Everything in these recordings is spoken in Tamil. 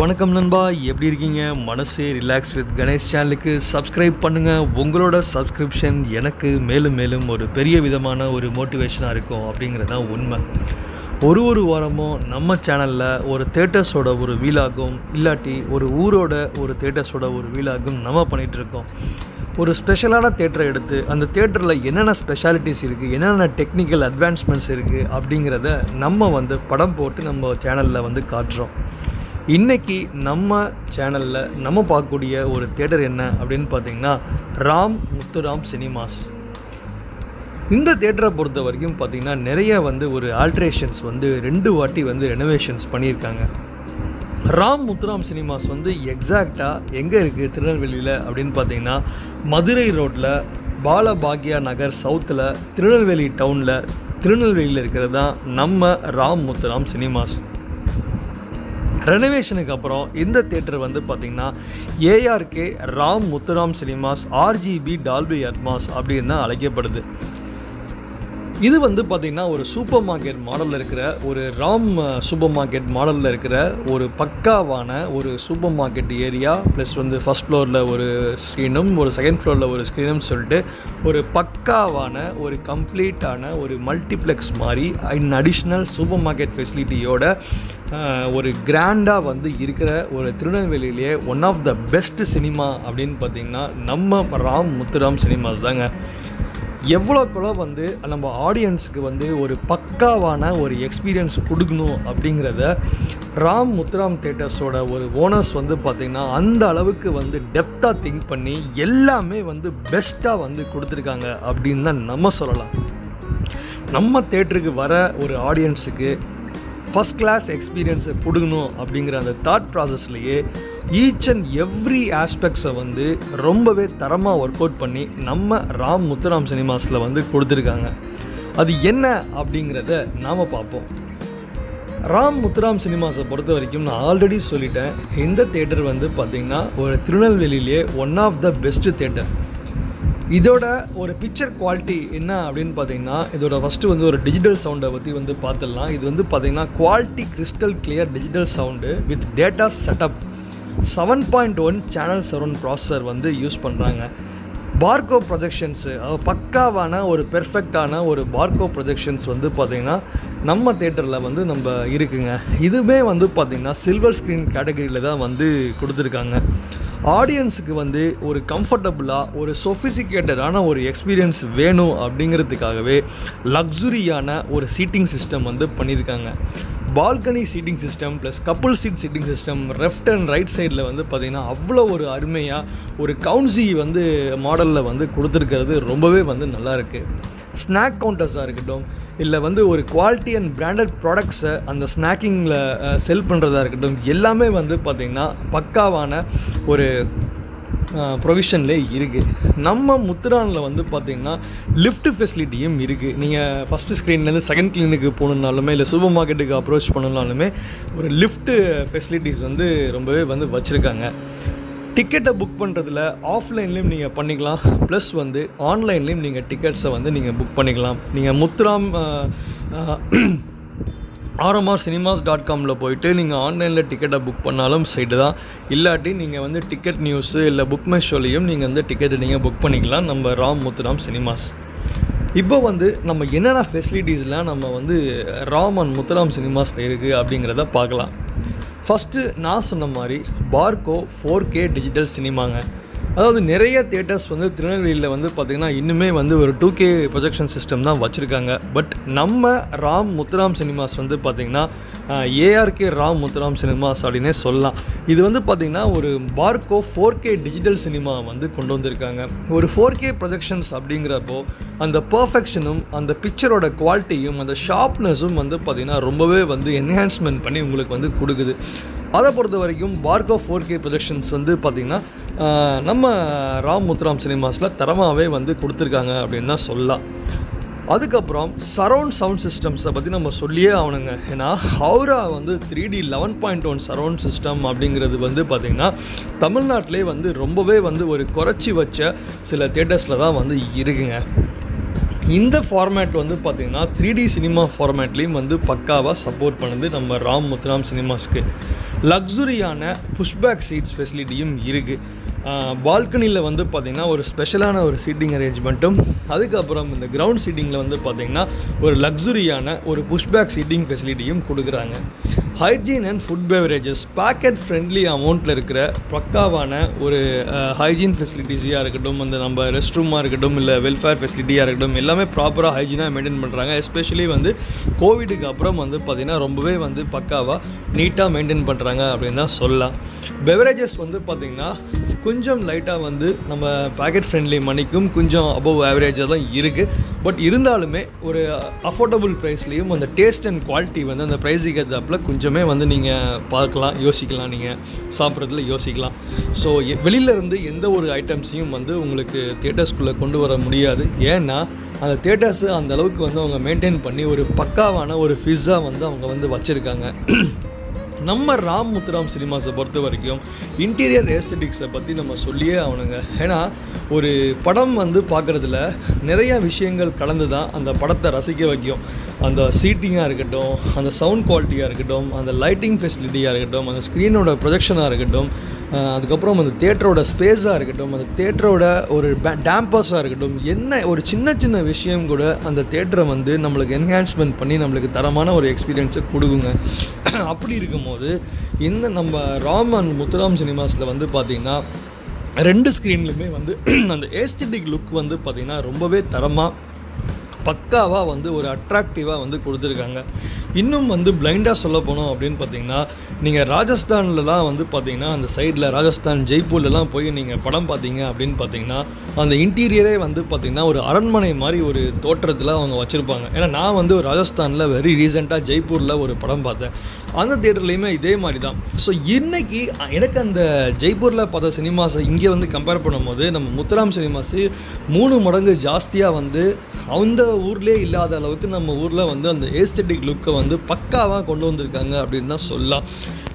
வணக்கம் நண்பா எப்படி இருக்கீங்க? மனசே ரிலாக்ஸ் வித் கணேஷ் சேனலுக்கு சப்ஸ்கிரைப் பண்ணுங்கள் உங்களோட சப்ஸ்கிரிப்ஷன் எனக்கு மேலும் மேலும் ஒரு பெரிய விதமான ஒரு மோட்டிவேஷனாக இருக்கும் அப்படிங்கிறது தான் உண்மை. ஒரு ஒரு வாரமும் நம்ம சேனலில் ஒரு தேட்டர்ஸோட ஒரு வீலாகும் இல்லாட்டி ஒரு ஊரோட ஒரு தேட்டர்ஸோட ஒரு வீலாகும் நம்ம பண்ணிகிட்டு இருக்கோம். ஒரு ஸ்பெஷலான தேட்டரை எடுத்து அந்த தேட்டரில் என்னென்ன ஸ்பெஷாலிட்டிஸ் இருக்குது என்னென்ன டெக்னிக்கல் அட்வான்ஸ்மெண்ட்ஸ் இருக்குது அப்படிங்கிறத நம்ம வந்து படம் போட்டு நம்ம சேனலில் வந்து காட்டுறோம். இன்றைக்கி நம்ம சேனலில் நம்ம பார்க்கக்கூடிய ஒரு தேட்டர் என்ன அப்படின்னு பார்த்தீங்கன்னா ராம் முத்துராம் சினிமாஸ். இந்த தேட்டரை பொறுத்த வரைக்கும் பார்த்திங்கன்னா நிறைய வந்து ஒரு ஆல்ட்ரேஷன்ஸ் வந்து ரெண்டு வாட்டி வந்து ரெனோவேஷன்ஸ் பண்ணியிருக்காங்க. ராம் முத்துராம் சினிமாஸ் வந்து எக்ஸாக்டாக எங்கே இருக்குது திருநெல்வேலியில் அப்படின்னு பார்த்தீங்கன்னா மதுரை ரோட்டில் பாலபாக்யா நகர் சவுத்தில் திருநெல்வேலி டவுனில் திருநெல்வேலியில் இருக்கிறது தான் நம்ம ராம் முத்துராம் சினிமாஸ். ரெனோவேஷனுக்கு அப்புறம் இந்த தேட்டர் வந்து பார்த்திங்கன்னா ARK Ram Muthuram cinemas RGB Dolby Atmos அப்படின்னு தான் அழைக்கப்படுது. இது வந்து பார்த்திங்கன்னா ஒரு சூப்பர் மார்க்கெட் மாடலில் இருக்கிற ஒரு ராம் சூப்பர் மார்க்கெட் மாடலில் இருக்கிற ஒரு பக்காவான ஒரு சூப்பர் மார்க்கெட் ஏரியா ப்ளஸ் வந்து ஃபஸ்ட் ஃப்ளோரில் ஒரு ஸ்க்ரீனும் ஒரு செகண்ட் ஃப்ளோரில் ஒரு ஸ்க்ரீனும் சொல்லிட்டு ஒரு பக்காவான ஒரு கம்ப்ளீட்டான ஒரு மல்டிப்ளெக்ஸ் மாதிரி இன் அடிஷ்னல் சூப்பர் மார்க்கெட் ஃபெசிலிட்டியோட ஒரு கிராண்டாக வந்து இருக்கிற ஒரு திருநெல்வேலியிலேயே one of the best cinema அப்படின்னு பார்த்திங்கன்னா நம்ம ராம் முத்துராம் சினிமாஸ் தாங்க. எவ்வளோக்குள்ள வந்து நம்ம ஆடியன்ஸுக்கு வந்து ஒரு பக்காவான ஒரு எக்ஸ்பீரியன்ஸ் கொடுக்கணும் அப்படிங்கிறத ராம் முத்துராம் தேட்டர்ஸோட ஒரு ஓனர்ஸ் வந்து பார்த்திங்கன்னா அந்த அளவுக்கு வந்து டெப்த்தாக திங்க் பண்ணி எல்லாமே வந்து பெஸ்ட்டாக வந்து கொடுத்துருக்காங்க அப்படின்னு தான் நம்ம சொல்லலாம். நம்ம தேட்டருக்கு வர ஒரு ஆடியன்ஸுக்கு ஃபஸ்ட் கிளாஸ் எக்ஸ்பீரியன்ஸை கொடுக்கணும் அப்படிங்கிற அந்த தாட் ப்ராசஸ்லேயே ஈச் அண்ட் எவ்ரி ஆஸ்பெக்ட்ஸை வந்து ரொம்பவே தரமாக ஒர்க் அவுட் பண்ணி நம்ம ராம் முத்துராம் சினிமாஸில் வந்து கொடுத்துருக்காங்க. அது என்ன அப்படிங்கிறத நாம் பார்ப்போம். ராம் முத்துராம் சினிமாஸை பொறுத்த வரைக்கும் நான் ஆல்ரெடி சொல்லிட்டேன். இந்த தேட்டர் வந்து பார்த்திங்கன்னா ஒரு திருநெல்வேலியிலே one of the best theatre இதோட ஒரு பிக்சர் குவாலிட்டி என்ன அப்படின்னு பார்த்தீங்கன்னா இதோட ஃபஸ்ட்டு வந்து ஒரு டிஜிட்டல் சவுண்டை பற்றி வந்து பார்த்துடலாம். இது வந்து பார்த்தீங்கன்னா quality crystal clear digital sound with data setup seven point one channel surround processor வந்து யூஸ் பண்ணுறாங்க பார்கோ ப்ரொஜெக்ஷன்ஸு பக்காவான ஒரு பெர்ஃபெக்டான ஒரு பார்கோ ப்ரொஜெக்ஷன்ஸ் வந்து பார்த்திங்கன்னா நம்ம தேட்டரில் வந்து நம்ம இருக்குங்க. இதுவுமே வந்து பார்த்திங்கன்னா சில்வர் ஸ்க்ரீன் கேட்டகரியில் தான் வந்து கொடுத்துருக்காங்க. ஆடியன்ஸுக்கு வந்து ஒரு கம்ஃபர்டபுளாக ஒரு சொஃபிசிகேட்டடான ஒரு எக்ஸ்பீரியன்ஸ் வேணும் அப்படிங்கிறதுக்காகவே லக்ஸுரியான ஒரு சீட்டிங் சிஸ்டம் வந்து பண்ணியிருக்காங்க. Balcony seating system plus couple seat seating system left and right சைடில் வந்து பார்த்திங்கன்னா அவ்வளோ ஒரு அருமையாக ஒரு கவுன்சி வந்து மாடலில் வந்து கொடுத்துருக்கிறது ரொம்பவே வந்து நல்லாயிருக்கு ஸ்நாக் கவுண்டர்ஸாக இருக்கட்டும் இல்லை வந்து ஒரு குவாலிட்டி அண்ட் பிராண்டட் ப்ராடக்ட்ஸை அந்த ஸ்நாக்கிங்கில் செல் பண்ணுறதா இருக்கட்டும் எல்லாமே வந்து பார்த்திங்கன்னா பக்காவான ஒரு ப்ரொவிஷன்லே இருக்குது நம்ம முத்துரானில் வந்து பார்த்திங்கன்னா லிஃப்ட் ஃபெசிலிட்டியும் இருக்குது நீங்கள் ஃபஸ்ட்டு ஸ்க்ரீன்லேருந்து செகண்ட் க்ளீனுக்கு போகணுன்னாலுமே இல்லை சூப்பர் மார்க்கெட்டுக்கு அப்ரோச் பண்ணணுன்னாலுமே ஒரு லிஃப்ட்டு ஃபெசிலிட்டிஸ் வந்து ரொம்பவே வந்து வச்சுருக்காங்க. டிக்கெட்டை புக் பண்ணுறதுல ஆஃப்லைன்லேயும் நீங்கள் பண்ணிக்கலாம். ப்ளஸ் வந்து ஆன்லைன்லேயும் நீங்கள் டிக்கெட்ஸை வந்து நீங்கள் புக் பண்ணிக்கலாம். நீங்கள் முத்துராம் ஆர்எம்ஆர் சினிமாஸ் டாட் காமில் போயிட்டு நீங்கள் ஆன்லைனில் டிக்கெட்டை புக் பண்ணாலும் சைடு தான். இல்லாட்டி நீங்கள் வந்து டிக்கெட் நியூஸு இல்லை புக் மை ஷோலையும் நீங்கள் வந்து டிக்கெட்டை நீங்கள் புக் பண்ணிக்கலாம். நம்ம ராம் முத்துராம் சினிமாஸ். இப்போ வந்து நம்ம என்னென்ன ஃபெசிலிட்டிஸ்லாம் நம்ம வந்து ராம் அண்ட் முத்துராம் சினிமாஸில் இருக்குது அப்படிங்கிறத பார்க்கலாம். ஃபஸ்ட்டு நான் சொன்ன மாதிரி பார்கோ ஃபோர் கே டிஜிட்டல் சினிமாங்க அதாவது நிறைய தேட்டர்ஸ் வந்து திருநெல்வேலியில் வந்து பார்த்திங்கன்னா இன்னுமே வந்து ஒரு டூ கே ப்ரொஜெக்ஷன் சிஸ்டம் தான் வச்சுருக்காங்க. பட் நம்ம ராம் முத்துராம் சினிமாஸ் வந்து பார்த்திங்கன்னா ஏஆர்கே ராம் முத்துராம் சினிமாஸ் அப்படின்னே சொல்லலாம். இது வந்து பார்த்திங்கன்னா ஒரு Barco four K digital cinema வந்து கொண்டு வந்திருக்காங்க. ஒரு ஃபோர் கே ப்ரொஜெக்ஷன்ஸ் அப்படிங்கிறப்போ அந்த பர்ஃபெக்ஷனும் அந்த பிக்சரோட குவாலிட்டியும் அந்த ஷார்ப்னஸும் வந்து பார்த்திங்கன்னா ரொம்பவே வந்து என்ஹான்ஸ்மெண்ட் பண்ணி உங்களுக்கு வந்து கொடுக்குது. அதை பொறுத்த வரைக்கும் பார்கோ ஃபோர் கே ப்ரொஜெக்ஷன்ஸ் வந்து பார்த்திங்கன்னா நம்ம ராம் முத்துராம் சினிமாஸில் தரமாகவே வந்து கொடுத்துருக்காங்க அப்படின்னு தான் சொல்லலாம். அதுக்கப்புறம் சரவுண்ட் சவுண்ட் சிஸ்டம்ஸை பற்றி நம்ம சொல்லியே ஆகணுங்க. ஏன்னா ஹவுரா வந்து three D eleven point one surround system அப்படிங்கிறது வந்து பார்த்திங்கன்னா தமிழ்நாட்டிலே வந்து ரொம்பவே வந்து ஒரு குறைச்சி வச்ச சில தேட்டர்ஸில் தான் வந்து இருக்குங்க. இந்த ஃபார்மேட் வந்து பார்த்திங்கன்னா த்ரீ டி சினிமா ஃபார்மேட்லேயும் வந்து பக்காவாக சப்போர்ட் பண்ணுது நம்ம ராம் முத்துராம் சினிமாஸ்க்கு லக்ஸுரியான புஷ்பேக் சீட்ஸ் ஃபெசிலிட்டியும் இருக்குது பால்கனியில் வந்து பார்த்திங்கன்னா ஒரு ஸ்பெஷலான ஒரு சீட்டிங் அரேஞ்ச்மெண்ட்டும் அதுக்கப்புறம் இந்த கிரவுண்ட் சீட்டிங்கில் வந்து பார்த்திங்கன்னா ஒரு லக்ஸுரியான ஒரு புஷ்பேக் சீட்டிங் ஃபெசிலிட்டியும் கொடுக்குறாங்க. Hygiene and food beverages packet friendly அமௌண்ட்டில் இருக்கிற பக்காவான ஒரு ஹைஜீன் ஃபெசிலிட்டிஸியாக இருக்கட்டும் அந்த நம்ம ரெஸ்ட் ரூமாக இருக்கட்டும் இல்லை வெல்ஃபேர் ஃபெசிலிட்டியாக இருக்கட்டும் எல்லாமே ப்ராப்பராக ஹைஜீனாக மெயின்டைன் பண்ணுறாங்க எஸ்பெஷலி வந்து கோவிடுக்கு அப்புறம் வந்து பார்த்திங்கன்னா ரொம்பவே வந்து பக்காவாக நீட்டாக மெயின்டைன் பண்ணுறாங்க அப்படின்னு தான் சொல்லலாம். பெவரேஜஸ் வந்து பார்த்திங்கன்னா கொஞ்சம் லைட்டாக வந்து நம்ம பேக்கெட் ஃப்ரெண்ட்லி மணிக்கும் கொஞ்சம் அபவ் ஆவரேஜாக தான் இருக்குது பட் இருந்தாலுமே ஒரு அஃபோர்டபுள் ப்ரைஸ்லேயும் அந்த டேஸ்ட் அண்ட் குவாலிட்டி வந்து அந்த ப்ரைஸுக்கு ஏற்றாப்பில் கொஞ்சம் வந்து நீங்கள் பார்க்கலாம் யோசிக்கலாம் நீங்கள் சாப்பிட்றதுல யோசிக்கலாம். ஸோ வெளியிலேருந்து எந்த ஒரு ஐட்டம்ஸையும் வந்து உங்களுக்கு தேட்டர்ஸ்குள்ளே கொண்டு வர முடியாது. ஏன்னா அந்த தேட்டர்ஸு அந்த அளவுக்கு வந்து அவங்க மெயின்டைன் பண்ணி ஒரு பக்காவான ஒரு ஃபிஸ்ஸாக வந்து அவங்க வந்து வச்சுருக்காங்க. நம்ம ராம் முத்துராம் சினிமாஸை பொறுத்த வரைக்கும் இன்டீரியர் ஏஸ்தட்டிக்ஸை பற்றி நம்ம சொல்லியே ஆகணுங்க. ஏன்னா ஒரு படம் வந்து பார்க்குறதுல நிறைய விஷயங்கள் கலந்து தான் அந்த படத்தை ரசிக்க வைக்கும். அந்த சீட்டிங்காக இருக்கட்டும் அந்த சவுண்ட் குவாலிட்டியாக இருக்கட்டும் அந்த லைட்டிங் ஃபெசிலிட்டியாக இருக்கட்டும் அந்த ஸ்க்ரீனோட ப்ரொஜெக்ஷனாக இருக்கட்டும் அதுக்கப்புறம் அந்த தேட்டரோட ஸ்பேஸாக இருக்கட்டும் அந்த தேட்டரோட ஒரு டேம்பர்ஸாக இருக்கட்டும் என்ன ஒரு சின்ன சின்ன விஷயம் கூட அந்த தேட்டரை வந்து நம்மளுக்கு என்ஹான்ஸ்மெண்ட் பண்ணி நம்மளுக்கு தரமான ஒரு எக்ஸ்பீரியன்ஸை கொடுக்குங்க. அப்படி இருக்கும்போது இந்த நம்ம ராம் அண்ட் முத்துராம் சினிமாஸில் வந்து பார்த்திங்கன்னா ரெண்டு ஸ்க்ரீன்லையுமே வந்து அந்த ஏஸ்தட்டிக் லுக் வந்து பார்த்திங்கன்னா ரொம்பவே தரமாக பக்காவாக வந்து ஒரு அட்ராக்டிவாக வந்து கொடுத்துருக்காங்க. இன்னும் வந்து பிளைண்டாக சொல்ல போனோம் அப்படின்னு பார்த்தீங்கன்னா நீங்கள் ராஜஸ்தான்லலாம் வந்து பார்த்தீங்கன்னா அந்த சைடில் ராஜஸ்தான் ஜெய்ப்பூர்லலாம் போய் நீங்கள் படம் பார்த்தீங்க அப்படின்னு பார்த்தீங்கன்னா அந்த இன்டீரியரே வந்து பார்த்திங்கன்னா ஒரு அரண்மனை மாதிரி ஒரு தோற்றத்தில் அவங்க வச்சுருப்பாங்க. ஏன்னா நான் வந்து ஒரு ராஜஸ்தானில் வெரி ரீசெண்டாக ஜெய்ப்பூரில் ஒரு படம் பார்த்தேன். அந்த தேட்டர்லேயுமே இதே மாதிரி தான் ஸோ இன்றைக்கி எனக்கு அந்த ஜெய்ப்பூரில் பார்த்த சினிமாஸை இங்கே வந்து கம்பேர் பண்ணும்போது நம்ம முத்துராம் சினிமாஸு மூணு மடங்கு ஜாஸ்தியாக வந்து அந்த ஊர்லேயே இல்லாத அளவுக்கு நம்ம ஊரில் வந்து அந்த ஏஸ்தட்டிக் லுக்கை வந்து பக்காவாக கொண்டு வந்திருக்காங்க அப்படின்னு தான் சொல்லலாம்.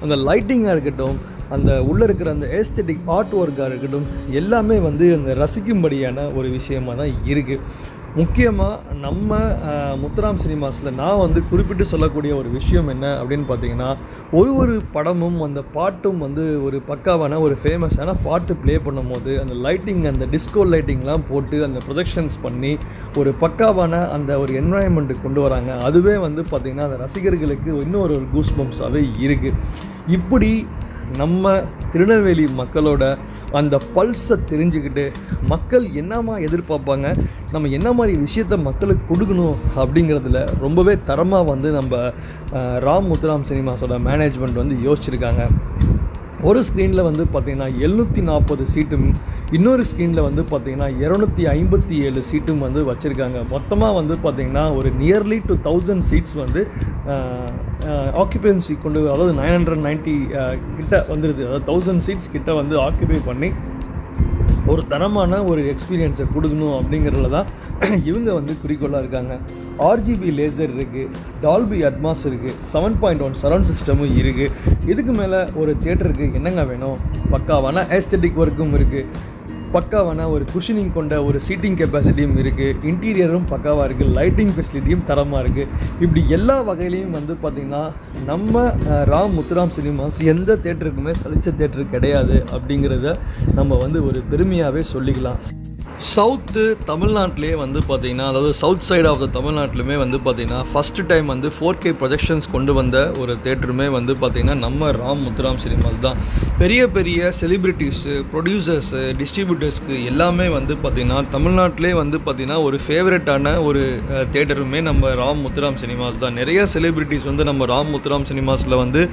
அந்த லைட்டிங்காக இருக்கட்டும் அந்த உள்ளே இருக்கிற அந்த ஏஸ்தட்டிக் ஆர்ட் ஒர்க்காக இருக்கட்டும் எல்லாமே வந்து அந்த ரசிக்கும்படியான ஒரு விஷயமாக தான் இருக்குது முக்கியமாக நம்ம முத்துராம் சினிமாஸில் நான் வந்து குறிப்பிட்டு சொல்லக்கூடிய ஒரு விஷயம் என்ன அப்படின்னு பார்த்தீங்கன்னா ஒரு ஒரு படமும் அந்த பாட்டும் வந்து ஒரு பக்காவான ஒரு ஃபேமஸான பாட்டு ப்ளே பண்ணும்போது அந்த லைட்டிங் அந்த டிஸ்கோ லைட்டிங்லாம் போட்டு அந்த ப்ரொஜெக்ஷன்ஸ் பண்ணி ஒரு பக்காவான அந்த ஒரு என்வாயன்மெண்ட்டு கொண்டு வராங்க. அதுவே வந்து பார்த்திங்கன்னா அந்த ரசிகர்களுக்கு இன்னும் ஒரு கூஸ் பம்ப்ஸாகவே இருக்குது இப்படி நம்ம திருநெல்வேலி மக்களோட அந்த பல்ஸை தெரிஞ்சுக்கிட்டு மக்கள் என்னமா எதிர்பார்ப்பாங்க? நம்ம என்ன மாதிரி விஷயத்த மக்களுக்கு கொடுக்கணும் அப்படிங்கிறதுல ரொம்பவே தரமாக வந்து நம்ம ராம் முத்துராம் சினிமாஸோட மேனேஜ்மெண்ட் வந்து யோசிச்சிருக்காங்க. ஒரு ஸ்க்ரீனில் வந்து பார்த்திங்கன்னா எழுநூற்றி நாற்பது சீட்டும் இன்னொரு ஸ்க்ரீனில் வந்து பார்த்திங்கன்னா இரநூத்தி ஐம்பத்தி ஏழு சீட்டும் வந்து வச்சுருக்காங்க. மொத்தமாக வந்து பார்த்திங்கன்னா ஒரு நியர்லி டூ தௌசண்ட் சீட்ஸ் வந்து ஆக்குபென்சி கொண்டு அதாவது நைன் ஹண்ட்ரட் நைன்ட்டி கிட்ட வந்துடுது அதாவது தௌசண்ட் சீட்ஸ் கிட்ட வந்து ஆக்குபை பண்ணி ஒரு தரமான ஒரு எக்ஸ்பீரியன்ஸை கொடுக்கணும் அப்படிங்கிறதுல தான் இவங்க வந்து குறிக்கோளாக இருக்காங்க. ஆர்ஜிபி லேசர் இருக்குது டால்பி அட்மாஸ் இருக்குது செவன் பாயிண்ட் ஒன் சரௌண்ட் சிஸ்டமும் இருக்குது இதுக்கு மேலே ஒரு தியேட்டருக்கு என்னங்க வேணும்? பக்காவான ஏஸ்தட்டிக் ஒர்க்கும் இருக்குது பக்காவான ஒரு குஷனிங் கொண்ட ஒரு சீட்டிங் கெப்பாசிட்டியும் இருக்குது இன்டீரியரும் பக்காவாக இருக்குது லைட்டிங் ஃபெசிலிட்டியும் தரமாக இருக்குது இப்படி எல்லா வகையிலையும் வந்து பார்த்திங்கன்னா நம்ம ராம் முத்துராம் சினிமாஸ் எந்த தேட்டருக்குமே சலிச்ச தேட்டர் கிடையாது அப்படிங்கிறத நம்ம வந்து ஒரு பெருமையாகவே சொல்லிக்கலாம். சவுத்து தமிழ்நாட்டிலே வந்து பார்த்திங்கன்னா அதாவது சவுத் சைடு ஆஃப் த தமிழ்நாட்டிலுமே வந்து பார்த்திங்கன்னா ஃபஸ்ட்டு டைம் வந்து ஃபோர் கே ப்ரொஜெக்ஷன்ஸ் கொண்டு வந்த ஒரு தேட்டருமே வந்து பார்த்திங்கன்னா நம்ம ராம் முத்துராம் சினிமாஸ் தான். பெரிய பெரிய செலிப்ரிட்டிஸு ப்ரொடியூசர்ஸு டிஸ்ட்ரிபியூட்டர்ஸ்க்கு எல்லாமே வந்து பார்த்திங்கன்னா தமிழ்நாட்டிலே வந்து பார்த்திங்கன்னா ஒரு ஃபேவரட்டான ஒரு தேட்டருமே நம்ம ராம் முத்துராம் சினிமாஸ் தான். நிறைய செலிப்ரிட்டிஸ் வந்து நம்ம ராம் முத்துராம் சினிமாஸில் வந்து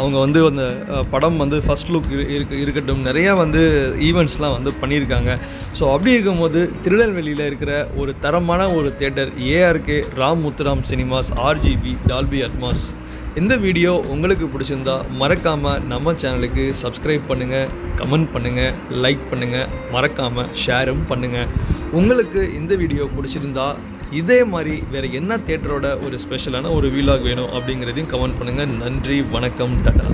அவங்க வந்து அந்த படம் வந்து ஃபஸ்ட் லுக் இருக்கு இருக்கட்டும் நிறையா வந்து ஈவெண்ட்ஸ்லாம் வந்து பண்ணியிருக்காங்க. ஸோ அப்படி இருக்கும்போது திருநெல்வேலியில் இருக்கிற ஒரு தரமான ஒரு theatre ARK Ram Muthuram cinemas RGB Dolby Atmos இந்த வீடியோ உங்களுக்கு பிடிச்சிருந்தா மறக்காமல் நம்ம சேனலுக்கு சப்ஸ்கிரைப் பண்ணுங்கள் கமெண்ட் பண்ணுங்கள் லைக் பண்ணுங்கள் மறக்காமல் ஷேரும் பண்ணுங்கள் உங்களுக்கு இந்த வீடியோ பிடிச்சிருந்தா இதே மாதிரி வேறு என்ன தேட்டரோட ஒரு ஸ்பெஷலான ஒரு வீலாக் வேணும் அப்படிங்கிறதையும் கமெண்ட் பண்ணுங்கள் நன்றி வணக்கம் டாடா.